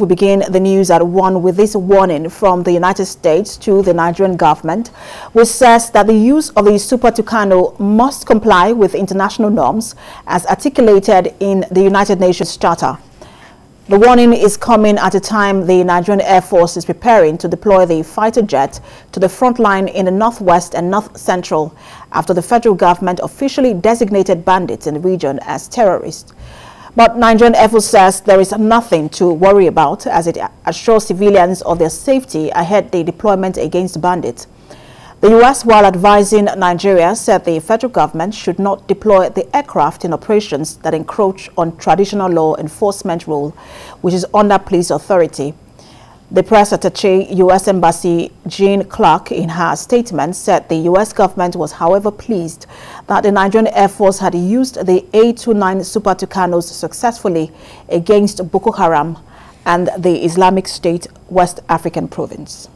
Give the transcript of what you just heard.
We begin the news at one with this warning from the United States to the Nigerian government, which says that the use of the Super Tucano must comply with international norms as articulated in the United Nations Charter. The warning is coming at a time the Nigerian Air Force is preparing to deploy the fighter jet to the front line in the northwest and north central after the federal government officially designated bandits in the region as terrorists. But Nigerian Air Force says there is nothing to worry about as it assures civilians of their safety ahead the deployment against bandits. The U.S., while advising Nigeria, said the federal government should not deploy the aircraft in operations that encroach on traditional law enforcement role, which is under police authority. The press attache, U.S. Embassy Jean Clark, in her statement, said the U.S. government was, however, pleased that the Nigerian Air Force had used the A-29 Super Tucanos successfully against Boko Haram and the Islamic State West African province.